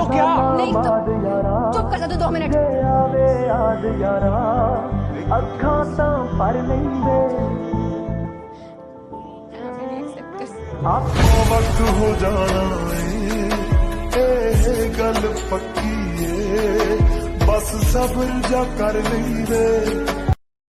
तो क्या? नहीं तो चुप कर जा दो मिनट। आँखों वक्त तो हो जाना गल पक्की है। बस सब्र जा कर लेंगे